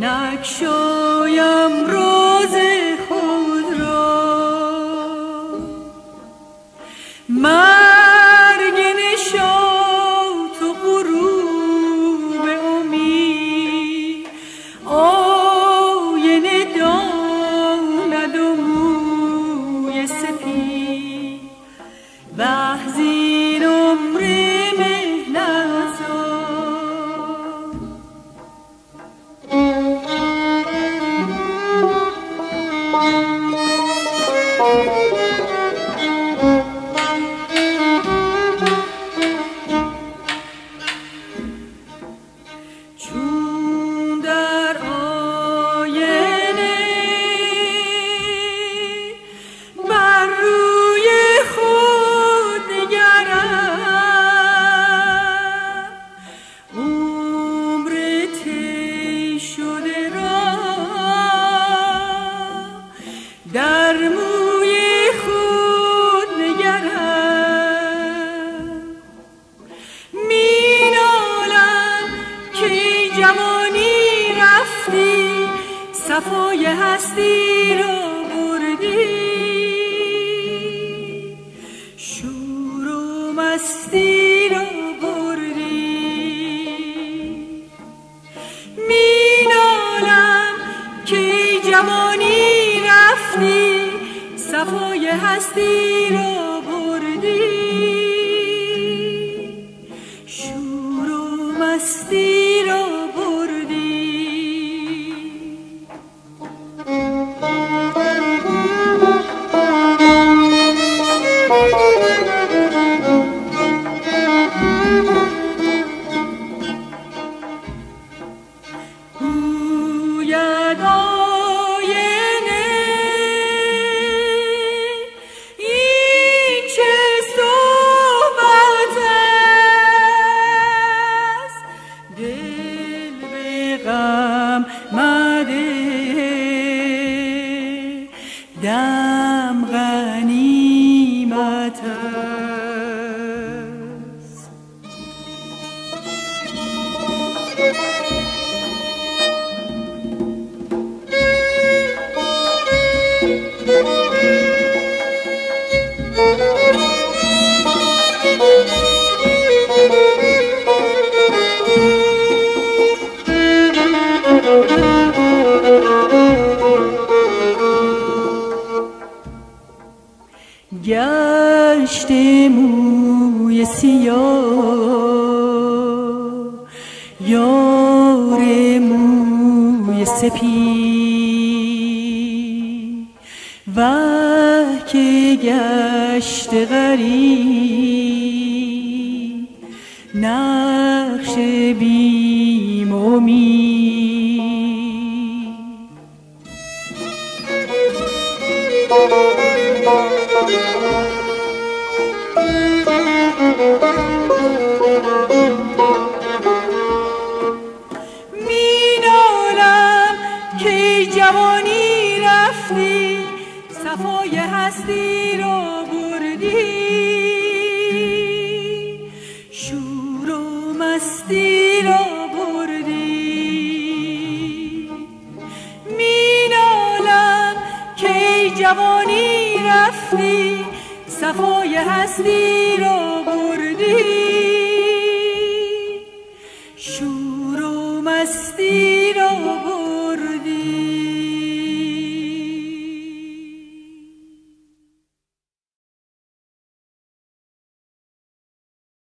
بکشایم راز خود را. مرگ نشاط و غروب امید. آینه داند و موی سپید. صفای هستی را بردی. شور و مستی را بردی. مینالم که ای جوانی رفتی. صفای هستی را سیاه یار موی سپید و که گشت غریب نقش بیم جوانی رفتی صفای هستی را بردی. شور و مستی را بردی. مینالم که جوانی رفتی صفای هستی را بردی. شور و مستی را بردی.